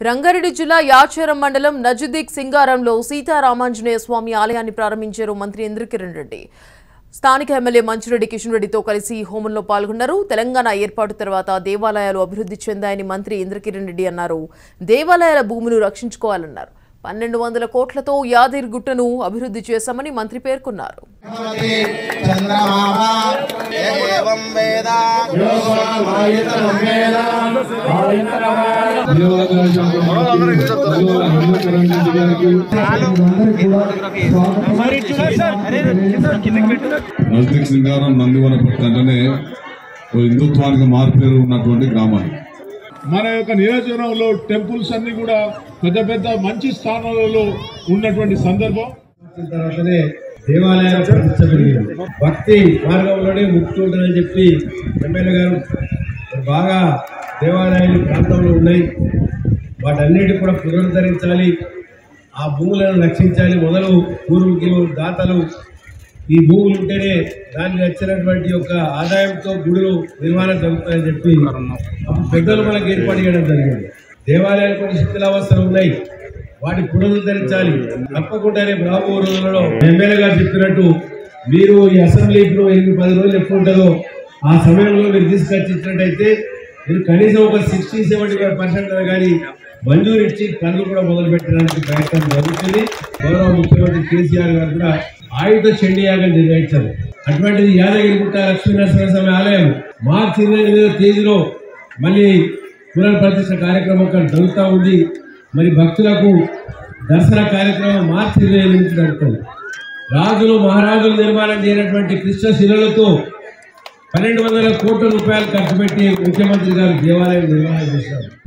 రంగారెడ్డి జిల్లా యాచేరం మండలం నజదీక్ సింగారంలో సీతారామాంజనేయ స్వామి ఆలయాన్ని ప్రారంభించారు మంత్రి ఇంద్రకిరణ్ రెడ్డి స్థానిక ఎమ్మెల్యే మంచిరెడ్డి కిషన్ రెడ్డితో కలిసి హోమంలో పాల్గొన్నారు తెలంగాణ ఏర్పాటు తర్వాత దేవాలయాలు అభివృద్ధి చెందాయని మంత్రి ఇంద్రకిరణ్ రెడ్డి అన్నారు దేవాలయాల భూములు రక్షించుకోవాలన్నారు పన్నెండు వందల కోట్లతో యాదిర్ గుట్టను అభివృద్ధి చేశామని మంత్రి పేర్కొన్నారు నజదీక్ సింగారం నందివన పట్టణంలోనే ఓ హిందుత్వానికి మార్పేరు ఉన్నటువంటి గ్రామాలు మన యొక్క నియోజకవర్గంలో టెంపుల్స్ అన్ని కూడా పెద్ద పెద్ద మంచి స్థానాలలో ఉన్నటువంటి సందర్భం. తర్వాతనే దేవాలయాలు ప్రతిష్టపెరిగింది భక్తి మార్గంలోనే ముక్తి ఉంటుందని చెప్పి ఎమ్మెల్యే గారు బాగా దేవాలయాలు ప్రాంతంలో ఉన్నాయి. వాటన్నిటి కూడా పునరుద్ధరించాలి. ఆ భూములను రక్షించాలి. మొదలు పూర్వీకులు దాతలు ఈ భూములు ఉంటేనే దానికి వచ్చినటువంటి యొక్క ఆదాయంతో గుడులు నిర్మాణం జరుగుతాయని చెప్పి పెద్దలు మనకు ఏర్పాటు చేయడం జరిగింది. దేవాలయాలు కొన్ని శిథిలావస్థలు ఉన్నాయి. వాటి పునరుద్ధరించాలి తప్పకుండా తప్పకుండానే రాబో రోజులలో ఎమ్మెల్యే గారు చెప్పినట్టు మీరు ఈ అసెంబ్లీ ఇప్పుడు ఎనిమిది పది రోజులు ఎప్పుడు ఉంటుందో ఆ సమయంలో మీరు తీసుకొచ్చి ఇచ్చినట్టయితే మీరు కనీసం ఒక సిక్స్టీ సెవెంటీ ఫైవ్ పర్సెంట్ కానీ మంజూరు ఇచ్చి పనులు కూడా మొదలు పెట్టడానికి ప్రయత్నం జరుగుతుంది. గౌరవ ముఖ్యమంత్రి కేసీఆర్ గారు కూడా ఆయుధ చండీ యాగం నిర్వహించారు. అటువంటిది యాదగిరిగుట్ట లక్ష్మీనరసింహ స్వామి ఆలయం మార్చి ఇరవై తేదీలో మళ్ళీ పునర్ప్రతిష్ట కార్యక్రమం జరుగుతూ ఉంది. మరి భక్తులకు దసరా కార్యక్రమం మార్చి ఇరవై ఎనిమిది రాజులు మహారాజులు నిర్మాణం చేయనటువంటి కృష్ణ శిలలతో పన్నెండు వందల కోట్ల రూపాయలు ఖర్చు పెట్టి ముఖ్యమంత్రి గారు దేవాలయం నిర్మాణం చేశారు.